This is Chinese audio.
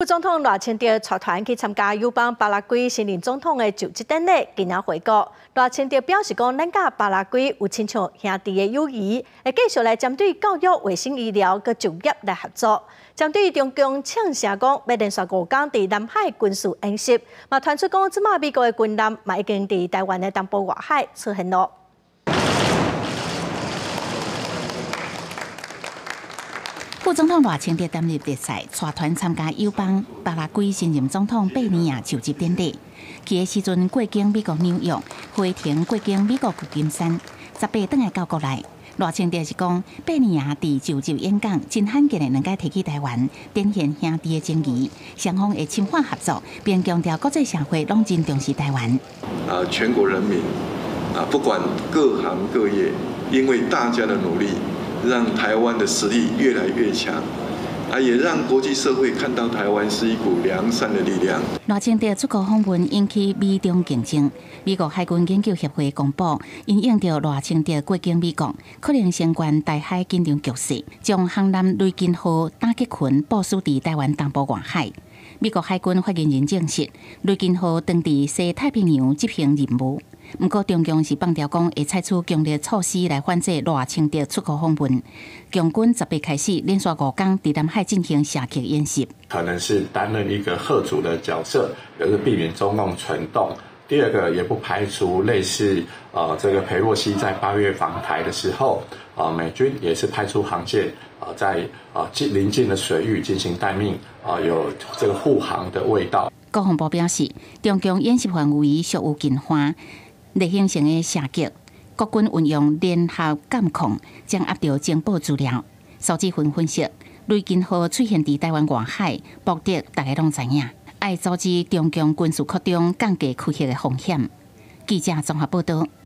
副总统赖清德率团去参加友邦巴拉圭新任总统的就职典礼，今日回国。赖清德表示讲，咱甲巴拉圭有亲像兄弟的友谊，会继续来针对教育、卫生、医疗、佮就业来合作。针对中共呛声讲要连续五天伫南海军事演习，嘛传出讲，即马美国的军舰嘛已经伫台湾的东部外海出现咯。副总统赖清德担任特赛，率团参加友邦巴拉圭新任总统贝尼亚就职典礼。去的时阵过境美国纽约，回程过境美国旧金山，十八等来到国内。赖清德是讲，贝尼亚伫就职演讲，真罕见的能够提起台湾，展现兄弟的情谊，双方会深化合作，并强调国际社会拢真重视台湾。啊，全国人民啊，不管各行各业，因为大家的努力。让台湾的实力越来越强，啊，也让国际社会看到台湾是一股良善的力量。罗清德出国访问引起美中竞争，美国海军研究协会公布，因应着罗清德过境美国，可能相关大海紧张局势，将航南雷金号打击群部署伫台湾东部外海。美国海军发言人证实，雷金号当伫西太平洋执行任务。不过，中共是放条讲会采取强烈措施来反制赖清的出口访问。共军十八开始连续五天在南海进行射击演习，可能是担任一个贺主的角色，也是避免中共蠢动。第二个，也不排除类似呃这个裴洛西在八月访台的时候，啊美军也是派出航舰啊在啊近邻近的水域进行待命啊有这个护航的味道。国防部表示，中共演习范围属有近化。例行性的射击，国军运用联合监控，将压到情报资料。数据分分析，雷金号出现伫台湾外海，目的大家拢知影，爱阻止中共军事扩张、降低区域的风险。记者综合报道。